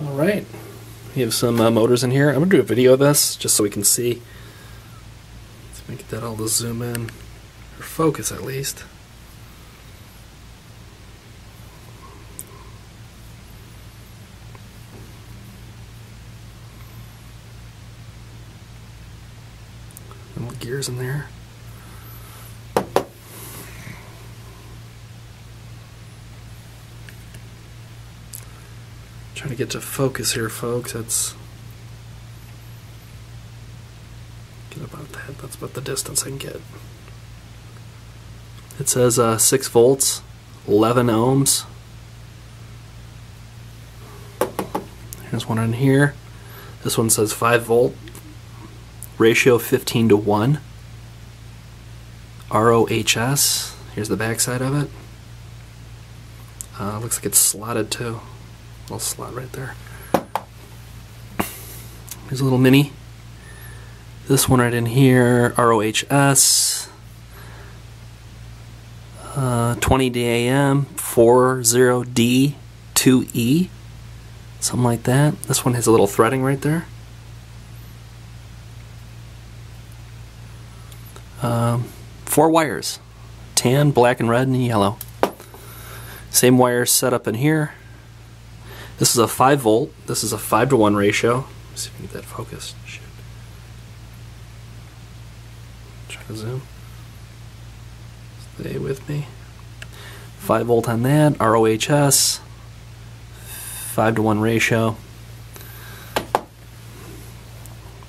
All right, we have some uh, motors in here. I'm gonna do a video of this just so we can see. Let's make that all to zoom in, or focus at least. Little gears in there. Trying to get to focus here, folks. That's get about that. That's about the distance I can get. It says uh, six volts, 11 ohms. Here's one on here. This one says 5 volt, ratio 15 to 1. ROHS. Here's the back side of it. Uh, looks like it's slotted too. Little slot right there. Here's a little mini. This one right in here, ROHS. Uh, 20 DAM, 40D, 2E. Something like that. This one has a little threading right there. Um, four wires tan, black, and red, and yellow. Same wires set up in here. This is a 5 volt. This is a 5 to 1 ratio. Let's see if we can get that focused. Shoot. Try to zoom. Stay with me. 5 volt on that. ROHS. 5 to 1 ratio.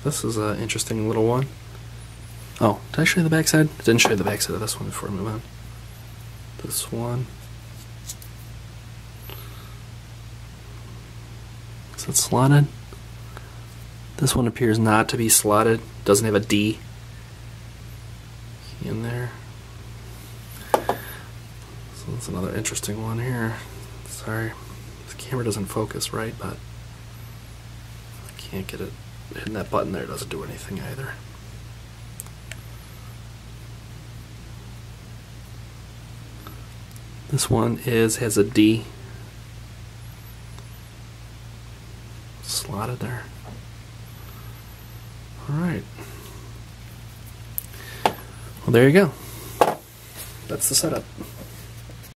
This is an interesting little one. Oh, did I show you the backside? I didn't show you the backside of this one before I move on. This one. Is it slotted? This one appears not to be slotted. Doesn't have a D in there. So that's another interesting one here. Sorry, the camera doesn't focus right, but I can't get it. Hitting that button there doesn't do anything either. This one is has a D slotted there. All right. Well, there you go. That's the setup.